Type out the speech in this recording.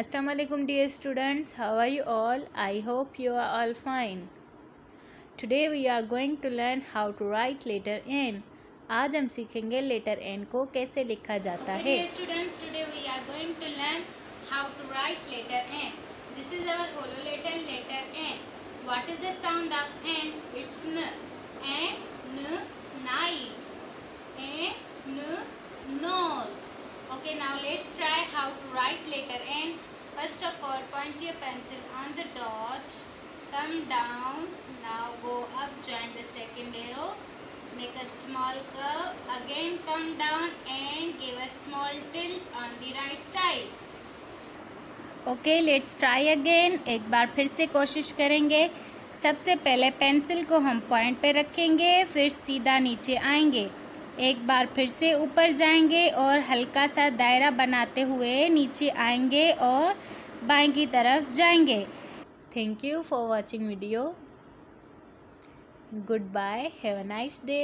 अस्सलाम वालेकुम dear students how are you all I hope you are all fine today we are going to learn how to write letter N आज हम सीखेंगे letter N को कैसे लिखा जाता है। Students today we are going to learn how to write letter N this is our hollow letter letter N what is the sound of N it's न let's try how to write letter N First of all, point your pencil on the dot, come down, now go up, join the second arrow, make a small curve, again come down and give a small tilt on the right side. Okay let's try again एक बार फिर से कोशिश करेंगे सबसे पहले pencil को हम पॉइंट पे रखेंगे फिर सीधा नीचे आएँगे एक बार फिर से ऊपर जाएँगे और हल्का सा दायरा बनाते हुए नीचे आएँगे और बाएँ की तरफ़ जाएँगे। Thank you for watching video good bye have a nice day